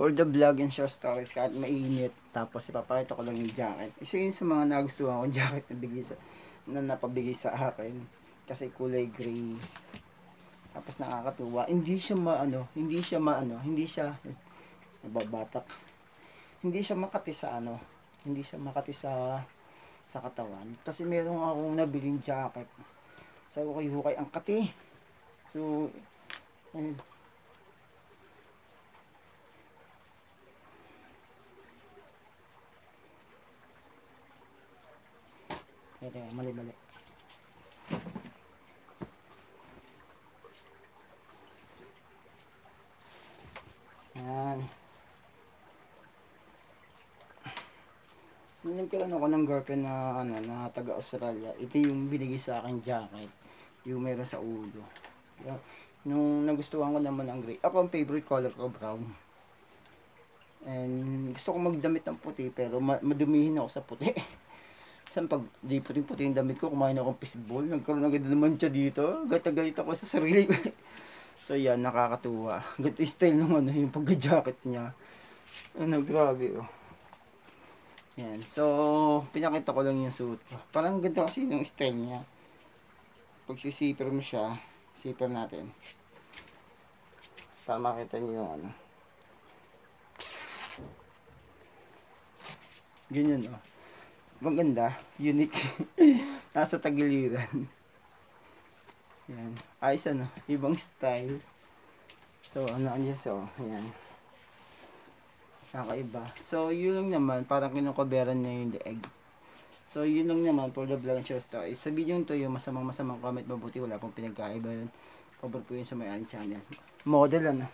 for the vlog and short stories kahit mainit tapos ipapakita ko lang yung jacket. Isa yun sa mga nagustuhan ko jacket na bigay sa na napabigay sa akin. Kasi kulay gray. Tapos nakakatuwa. Hindi siya maano hindi siya maano hindi siya nababatak hindi siya makati sa ano hindi siya makati sa sa katawan. Kasi meron akong nabiling jacket. Sa hukay hukay ang kati. So ayun Teka, teka, mali mali yan Nagkaroon ako ng girlfriend na ano na taga Australia. Ito yung binigay sa akin jacket. Yung meron sa ulo. Kaya, nung nagustuhan ko naman ang gray. Ako ang favorite color ko brown. And gusto ko magdamit ng puti pero ma- madumihin ako sa puti. Saan pag di puting puti yung damit ko, kumain ako ng fishball. Nagkaroon agad naman siya dito. Galit ako sa sarili ko. so yan, nakakatuwa. Ganito style ng ano, yung pagka-jacket niya. Ano, grabe oh. Yan. So, pinakita ko lang yung suit. Parang ganda kasi yung style niya. Pag sisipper mo siya, sipper natin. Para makita niyo yung ano. Ganyan oh. Maganda. Unique. Nasa tagiliran. Yan. Ayos ano. Ibang style. So, ano andyan so. Yan. Kakaiba. So, yun lang naman. Parang kinukoberan niya yung leeg. So, yun lang naman for the vlog and short story. Sa video nito yung masamang masamang comment mabuti. Wala pong pinagkaiba yun. Pabor po yun sa may channel. Model ano.